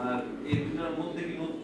আর এই দুটার মধ্যে কি নতুন